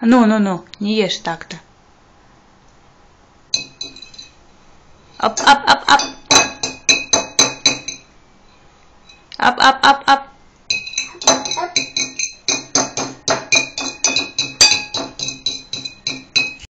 Ну, ну, ну, не ешь так-то. Up, up, up, up. Up, up, up, up.